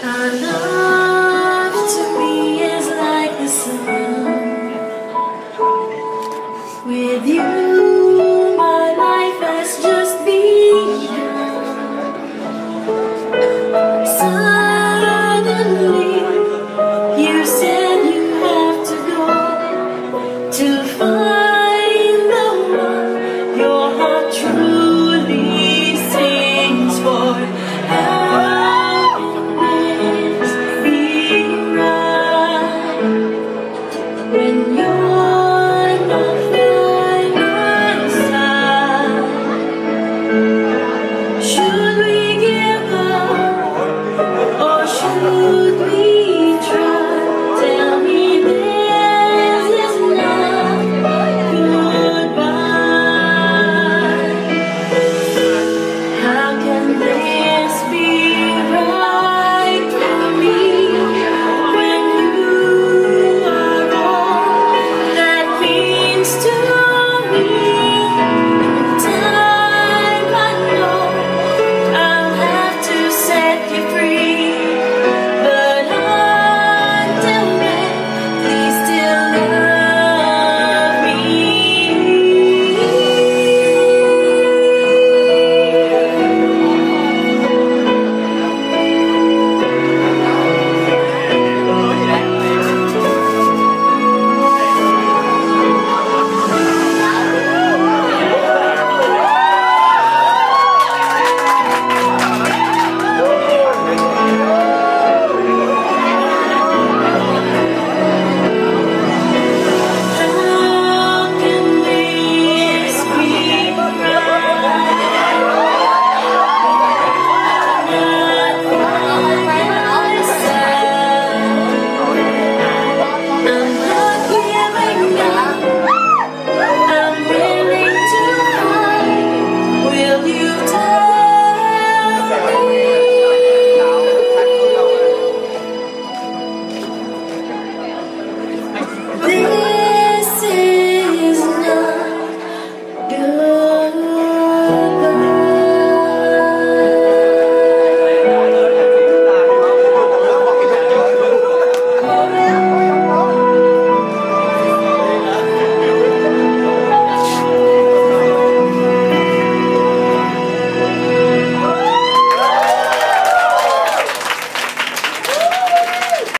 Our love to me is like the sun with you.